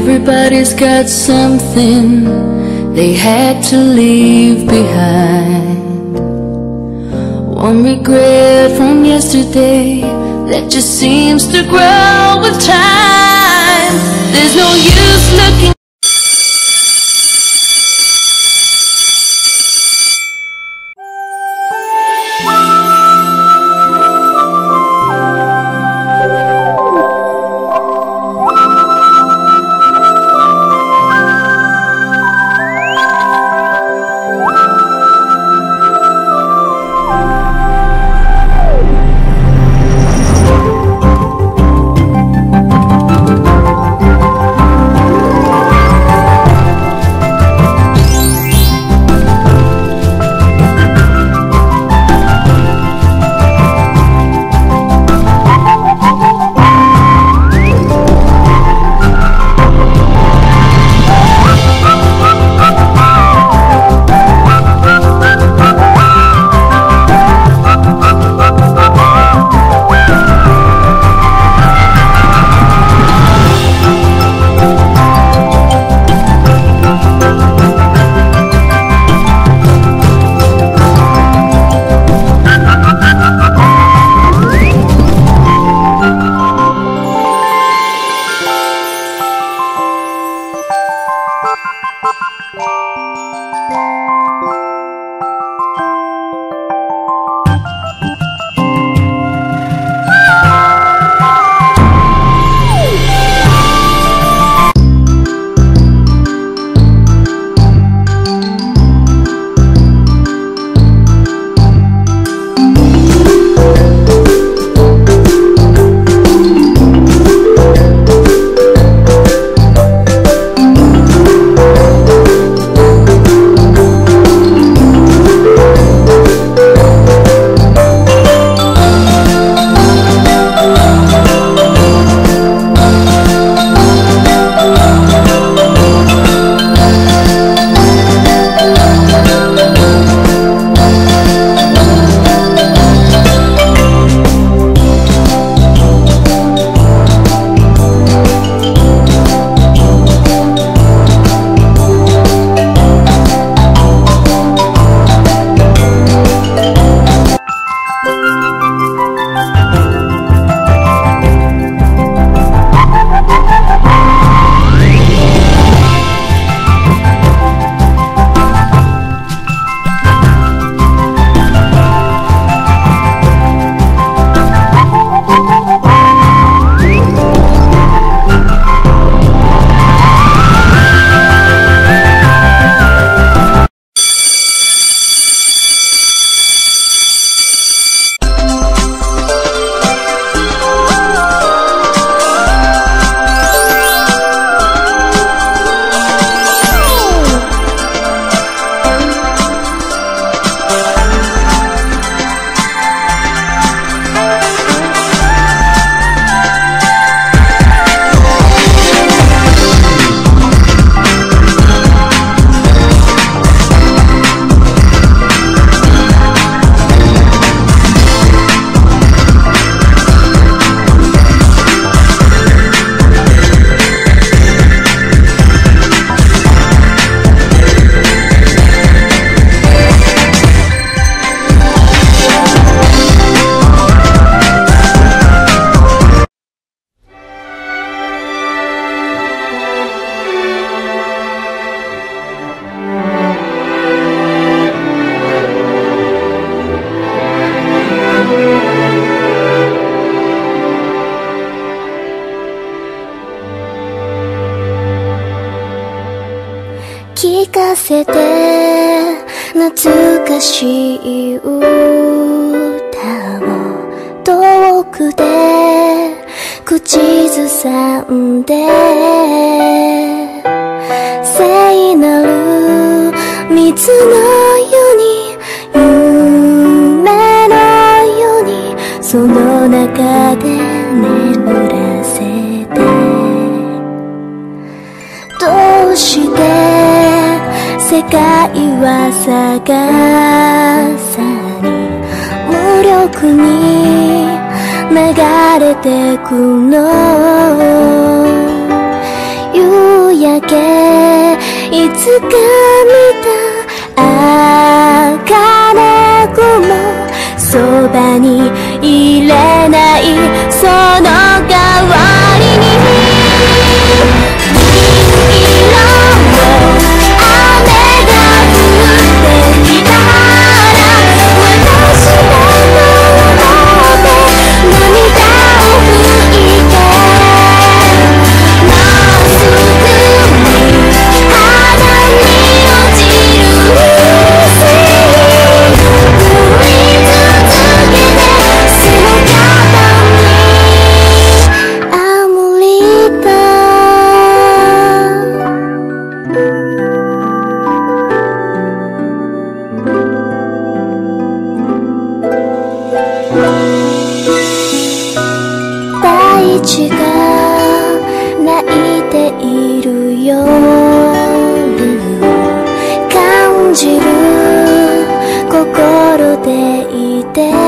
Everybody's got something they had to leave behind. One regret from yesterday that just seems to grow with time. There's no use 聞かせて懐かしい歌を遠くで口ずさんで聖なる水のように夢のようにその中で眠らせてどうして界は探さに無力に流れてくの夕焼けいつか見た茜もそばにいれないその顔が泣いている夜に感じる心でいて